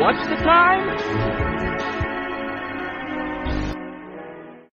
What's the time?